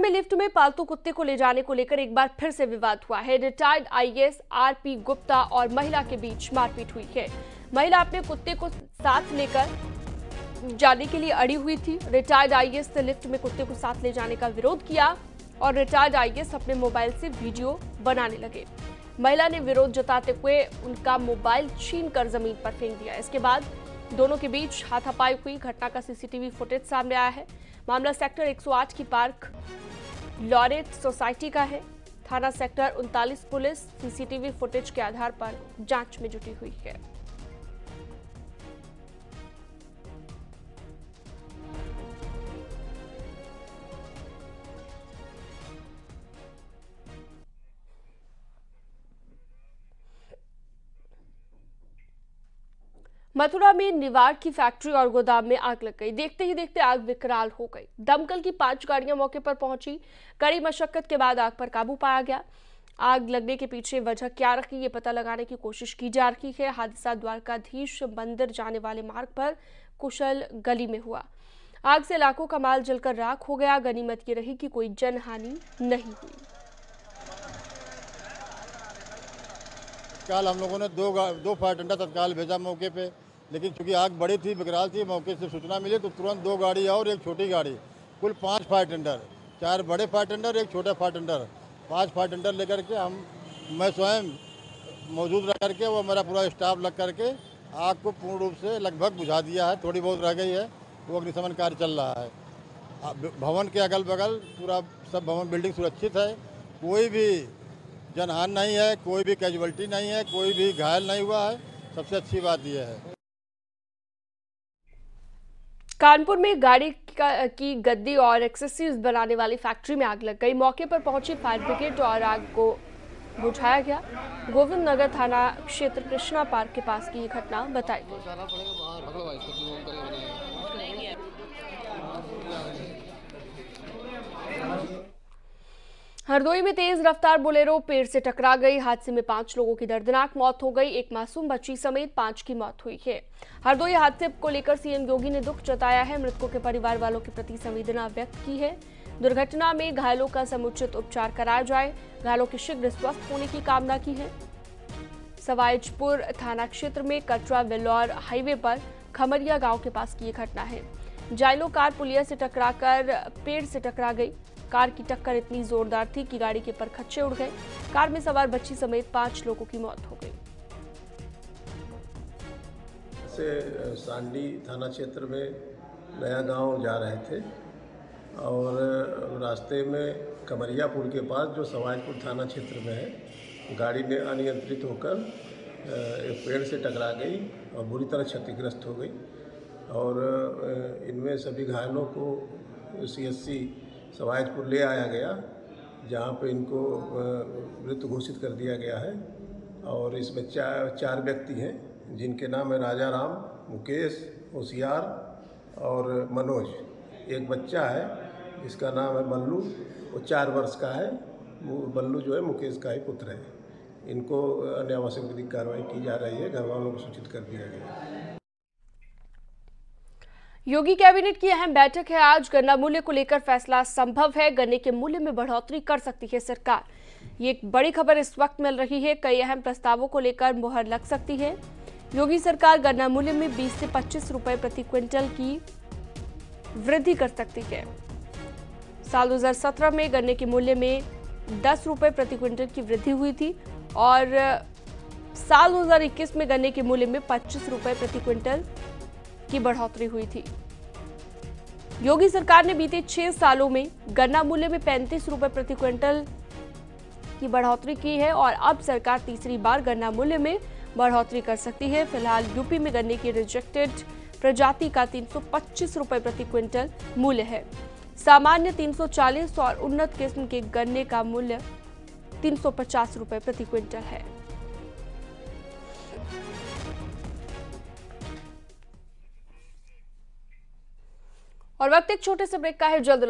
में लिफ्ट में पालतू कुत्ते को ले जाने को लेकर एक बार फिर से विवाद हुआ है। रिटायर्ड आईएएस आरपी गुप्ता और महिला के बीच मारपीट हुई है। महिला अपने कुत्ते को साथ लेकर जाने के लिए अड़ी हुई थी। रिटायर्ड आईएएस ने लिफ्ट में कुत्ते को साथ ले जाने का विरोध किया और रिटायर्ड आईएएस अपने मोबाइल से वीडियो बनाने लगे। महिला ने विरोध जताते हुए उनका मोबाइल छीन ज़मीन पर फेंक दिया। इसके बाद दोनों के बीच हाथापाई हुई। घटना का सीसीटीवी फुटेज सामने आया है। मामला सेक्टर 108 की पार्क लॉरेट सोसाइटी का है। थाना सेक्टर उनतालीस पुलिस सीसीटीवी फुटेज के आधार पर जाँच में जुटी हुई है। मथुरा में निवार की फैक्ट्री और गोदाम में आग लग गई। देखते ही देखते आग विकराल हो गई। दमकल की पाँच गाड़ियाँ मौके पर पहुँची। कड़ी मशक्कत के बाद आग पर काबू पाया गया। आग लगने के पीछे वजह क्या रखी ये पता लगाने की कोशिश की जा रही है। हादसा द्वारकाधीश मंदिर जाने वाले मार्ग पर कुशल गली में हुआ। आग से लाखों का माल जलकर राख हो गया। गनीमत ये रही कि कोई जनहानि नहीं हुई। तत्काल हम लोगों ने दो दो फायर टेंडर तत्काल भेजा मौके पे। लेकिन चूँकि आग बड़ी थी विकराल थी, मौके से सूचना मिली तो तुरंत दो गाड़ी और एक छोटी गाड़ी, कुल पाँच फायर टेंडर, चार बड़े फायर टेंडर, एक छोटा फायर टेंडर, पाँच फायर टेंडर लेकर के हम, मैं स्वयं मौजूद रह करके वो मेरा पूरा स्टाफ लग करके आग को पूर्ण रूप से लगभग बुझा दिया है, थोड़ी बहुत रह गई है, वो अग्निशमन कार्य चल रहा है। भवन के अगल बगल पूरा सब भवन, बिल्डिंग सुरक्षित है, कोई भी जनहान नहीं है, कोई भी कैजुअलिटी नहीं है, कोई भी घायल नहीं हुआ है, सबसे अच्छी बात यह है। कानपुर में गाड़ी का, गद्दी और एक्सेसरीज बनाने वाली फैक्ट्री में आग लग गई। मौके पर पहुँची फायर ब्रिगेड और आग को बुझाया गया। गोविंद नगर थाना क्षेत्र कृष्णा पार्क के पास की घटना बताई गई हरदोई में तेज रफ्तार बोलेरो पेड़ से टकरा गई। हादसे में पाँच लोगों की दर्दनाक मौत हो गई। एक मासूम बच्ची समेत पाँच की मौत हुई है। हरदोई हादसे को लेकर सीएम योगी ने दुख जताया है। मृतकों के परिवार वालों के प्रति संवेदना व्यक्त की है। दुर्घटना में घायलों का समुचित उपचार कराया जाए। घायलों के शीघ्र स्वस्थ होने की कामना की है। सवाईजपुर थाना क्षेत्र में कटरा वेल्लौर हाईवे पर खमरिया गाँव के पास की घटना है। जाइलो कार पुलिया से टकराकर पेड़ से टकरा गई। कार की टक्कर इतनी जोरदार थी कि गाड़ी के परखच्चे उड़ गए। कार में सवार बच्ची समेत पाँच लोगों की मौत हो गई। से सांडी थाना क्षेत्र में नया गाँव जा रहे थे और रास्ते में कमरिया पुल के पास जो सवाजपुर थाना क्षेत्र में है, गाड़ी ने अनियंत्रित होकर एक पेड़ से टकरा गई और बुरी तरह क्षतिग्रस्त हो गई। और इनमें सभी घायलों को सीएससी सवाजपुर ले आया गया, जहाँ पे इनको मृत घोषित कर दिया गया है। और इसमें चार चार व्यक्ति हैं, जिनके नाम है राजा राम, मुकेश, होशियार और मनोज। एक बच्चा है, जिसका नाम है बल्लू, वो चार वर्ष का है। बल्लू जो है, मुकेश का ही पुत्र है। इनको अन्य आवश्यक कार्रवाई की जा रही है, घर वालों को सूचित कर दिया गया। है योगी कैबिनेट की अहम बैठक है। आज गन्ना मूल्य को लेकर फैसला संभव है। गन्ने के मूल्य में बढ़ोतरी कर सकती है सरकार। ये एक बड़ी खबर इस वक्त मिल रही है। कई अहम प्रस्तावों को लेकर मुहर लग सकती है। योगी सरकार गन्ना मूल्य में 20 से 25 रुपए प्रति क्विंटल की वृद्धि कर सकती है। साल 2017 में गन्ने के मूल्य में 10 रुपए प्रति क्विंटल की वृद्धि हुई थी और साल 2021 में गन्ने के मूल्य में 25 रुपए प्रति क्विंटल की बढ़ोतरी हुई थी। योगी सरकार ने बीते छह सालों में गन्ना मूल्य में पैंतीस रुपए प्रति क्विंटल की बढ़ोतरी की है और अब सरकार तीसरी बार गन्ना मूल्य में बढ़ोतरी कर सकती है। फ़िलहाल यूपी में गन्ने की रिजेक्टेड प्रजाति का 325 रुपए प्रति क्विंटल मूल्य है। सामान्य 340 और उन्नत किस्म के गन्ने का मूल्य 350 रुपए प्रति क्विंटल है। और वक्त एक छोटे से ब्रेक का है। जल्द